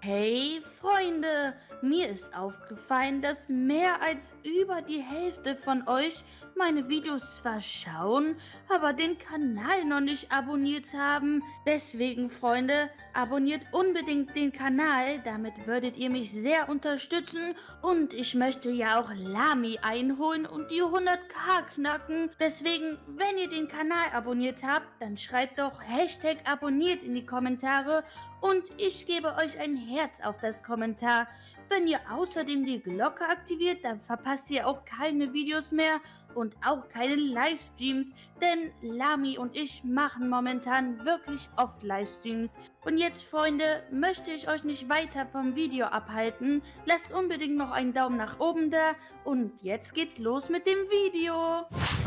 Hey Freunde, mir ist aufgefallen, dass mehr als über die Hälfte von euch meine Videos zwar schauen, aber den Kanal noch nicht abonniert haben. Deswegen, Freunde, abonniert unbedingt den Kanal, damit würdet ihr mich sehr unterstützen und ich möchte ja auch Lami einholen und die 100k knacken. Deswegen, wenn ihr den Kanal abonniert habt, dann schreibt doch Hashtag abonniert in die Kommentare und ich gebe euch ein Herz auf das Kommentar. Wenn ihr außerdem die Glocke aktiviert, dann verpasst ihr auch keine Videos mehr und auch keine Livestreams, denn Lami und ich machen momentan wirklich oft Livestreams. Und jetzt, Freunde, möchte ich euch nicht weiter vom Video abhalten. Lasst unbedingt noch einen Daumen nach oben da und jetzt geht's los mit dem Video.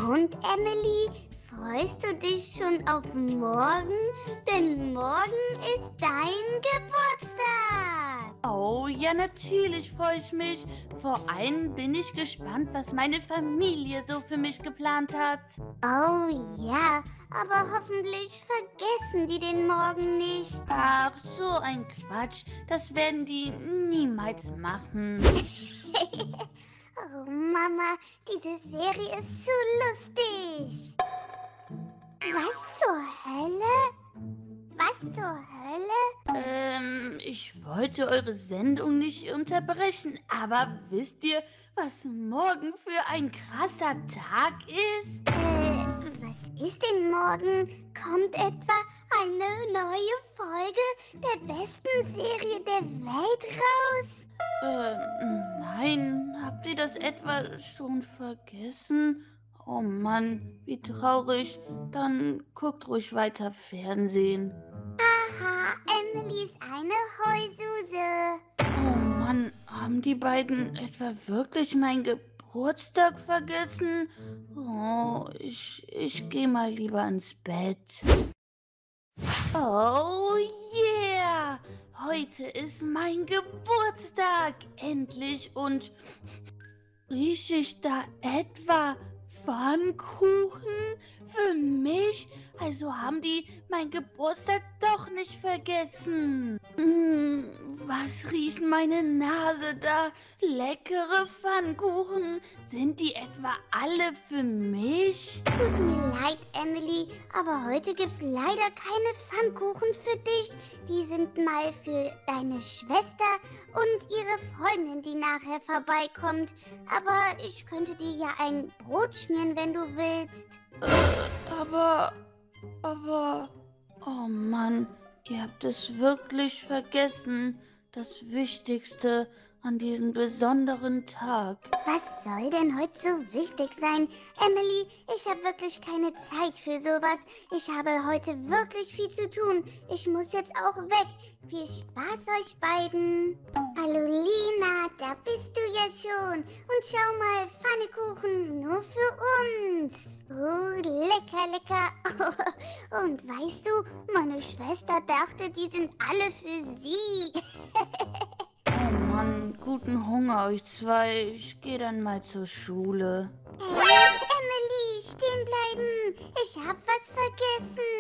Und Emily, freust du dich schon auf morgen? Denn morgen ist dein Geburtstag. Oh, ja, natürlich freue ich mich. Vor allem bin ich gespannt, was meine Familie so für mich geplant hat. Oh ja, aber hoffentlich vergessen die den morgen nicht. Ach, so ein Quatsch. Das werden die niemals machen. oh Mama, diese Serie ist so lustig. Was zur Hölle? Was zur Hölle? Ähm, ich wollte eure Sendung nicht unterbrechen, aber wisst ihr, was morgen für ein krasser Tag ist? Äh, was ist denn morgen? Kommt etwa eine neue Folge der besten Serie der Welt raus? Ähm, nein, habt ihr das etwa schon vergessen? Oh Mann, wie traurig. Dann guckt ruhig weiter Fernsehen. Aha, Emily ist eine Heususe. Oh Mann, haben die beiden etwa wirklich meinen Geburtstag vergessen? Oh, ich, ich gehe mal lieber ins Bett. Oh yeah! Heute ist mein Geburtstag! Endlich! Und rieche ich da etwa Pfannkuchen? Für mich? Also haben die mein Geburtstag doch nicht vergessen. Hm, was riecht meine Nase da? Leckere Pfannkuchen. Sind die etwa alle für mich? Tut mir leid, Emily, aber heute gibt's leider keine Pfannkuchen für dich. Die sind mal für deine Schwester und ihre Freundin, die nachher vorbeikommt. Aber ich könnte dir ja ein Brot schmieren, wenn du willst. Äh, aber, aber, oh Mann, ihr habt es wirklich vergessen. Das Wichtigste an diesem besonderen Tag. Was soll denn heute so wichtig sein? Emily, ich habe wirklich keine Zeit für sowas. Ich habe heute wirklich viel zu tun. Ich muss jetzt auch weg. Viel Spaß euch beiden. Hallo Lina, da bist du ja schon. Und schau mal, Pfannekuchen nur für lecker, lecker. Und weißt du, meine Schwester dachte, die sind alle für sie. Oh Mann, guten Hunger euch zwei. Ich gehe dann mal zur Schule. Hey, Emily, stehen bleiben. Ich hab was vergessen.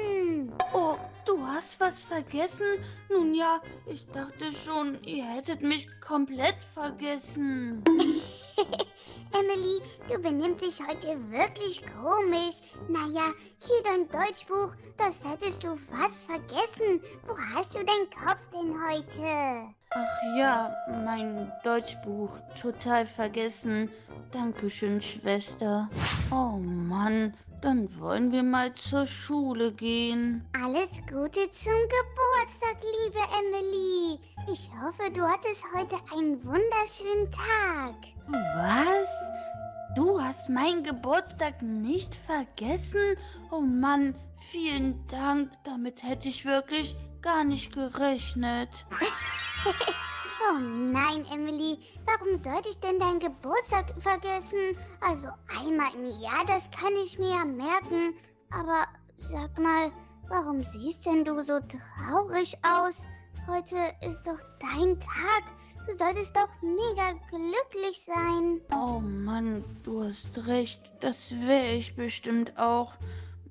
Hast was vergessen? Nun ja, ich dachte schon, ihr hättet mich komplett vergessen. Emily, du benimmst dich heute wirklich komisch. Naja, hier dein Deutschbuch, das hättest du fast vergessen. Wo hast du deinen Kopf denn heute? Ach ja, mein Deutschbuch. Total vergessen. Dankeschön, Schwester. Oh Mann, dann wollen wir mal zur Schule gehen. Alles Gute zum Geburtstag, liebe Emily. Ich hoffe, du hattest heute einen wunderschönen Tag. Was? Du hast meinen Geburtstag nicht vergessen? Oh Mann, vielen Dank. Damit hätte ich wirklich gar nicht gerechnet. oh nein, Emily. Warum sollte ich denn deinen Geburtstag vergessen? Also einmal im Jahr, das kann ich mir ja merken. Aber sag mal, warum siehst denn du so traurig aus? Heute ist doch dein Tag. Du solltest doch mega glücklich sein. Oh Mann, du hast recht. Das wäre ich bestimmt auch,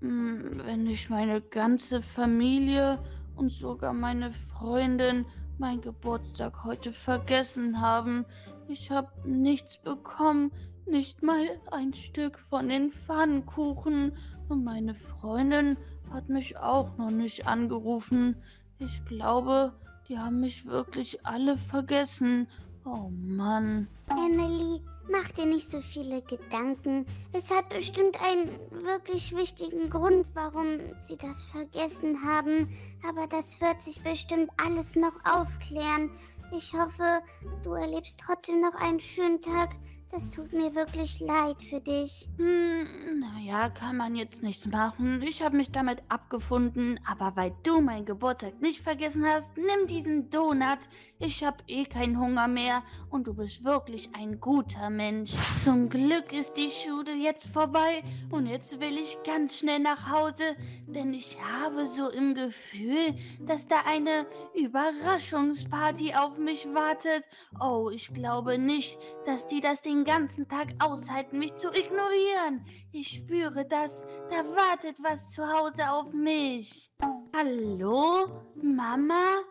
hm, wenn ich meine ganze Familie und sogar meine Freundin meinen Geburtstag heute vergessen haben. Ich habe nichts bekommen, nicht mal ein Stück von den Pfannkuchen. Und meine Freundin hat mich auch noch nicht angerufen. Ich glaube, die haben mich wirklich alle vergessen. Oh Mann. Emily, mach dir nicht so viele Gedanken. Es hat bestimmt einen wirklich wichtigen Grund, warum sie das vergessen haben. Aber das wird sich bestimmt alles noch aufklären. Ich hoffe, du erlebst trotzdem noch einen schönen Tag. Das tut mir wirklich leid für dich. Hm, naja, kann man jetzt nichts machen. Ich habe mich damit abgefunden. Aber weil du meinen Geburtstag nicht vergessen hast, nimm diesen Donut. Ich habe eh keinen Hunger mehr. Und du bist wirklich ein guter Mensch. Zum Glück ist die Schule jetzt vorbei. Und jetzt will ich ganz schnell nach Hause. Denn ich habe so im Gefühl, dass da eine Überraschungsparty auf mich wartet. Oh, ich glaube nicht, dass die das den ganzen Tag aushalten, mich zu ignorieren. Ich spüre das. Da wartet was zu Hause auf mich. Hallo? Mama?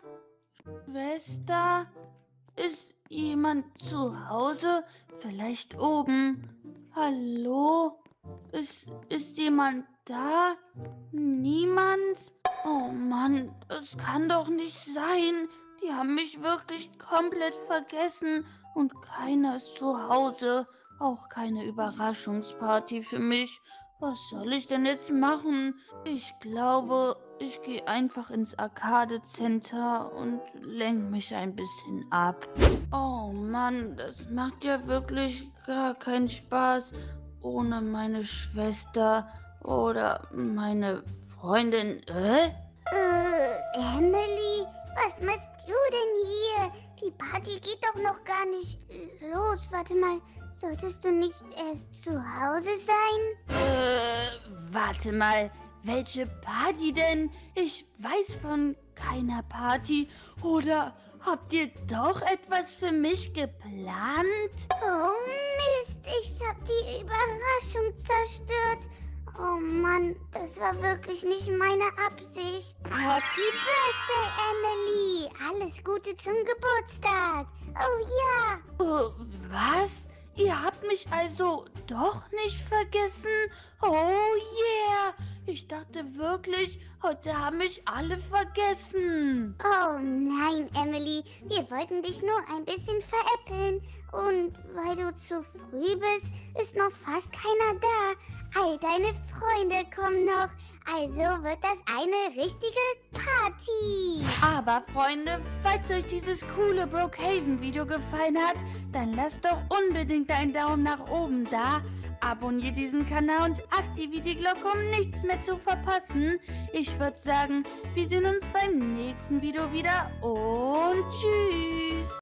Schwester? Ist jemand zu Hause? Vielleicht oben. Hallo? Ist, ist jemand da? Niemand? Oh Mann, es kann doch nicht sein. Die haben mich wirklich komplett vergessen und keiner ist zu Hause. Auch keine Überraschungsparty für mich. Was soll ich denn jetzt machen? Ich glaube, ich gehe einfach ins Arcade Center und lenke mich ein bisschen ab. Oh Mann, das macht ja wirklich gar keinen Spaß ohne meine Schwester oder meine Freundin. Äh? Äh, Emily, was machst? Die Party geht doch noch gar nicht los. Warte mal, solltest du nicht erst zu Hause sein? Äh, warte mal. Welche Party denn? Ich weiß von keiner Party. Oder habt ihr doch etwas für mich geplant? Oh Mist, ich hab die Überraschung zerstört. Oh Mann, das war wirklich nicht meine Absicht. Happy Birthday, Emily. Alles Gute zum Geburtstag. Oh ja. Oh, was? Ihr habt mich also doch nicht vergessen? Oh yeah! Ich dachte wirklich, heute haben mich alle vergessen. Oh nein, Emily. Wir wollten dich nur ein bisschen veräppeln. Und weil du zu früh bist, ist noch fast keiner da. All deine Freunde kommen noch. Also wird das eine richtige Party. Aber Freunde, falls euch dieses coole Brookhaven Video gefallen hat, dann lasst doch unbedingt einen Daumen nach oben da. Abonniert diesen Kanal und aktiviert die Glocke, um nichts mehr zu verpassen. Ich würde sagen, wir sehen uns beim nächsten Video wieder und tschüss.